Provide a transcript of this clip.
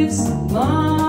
lives.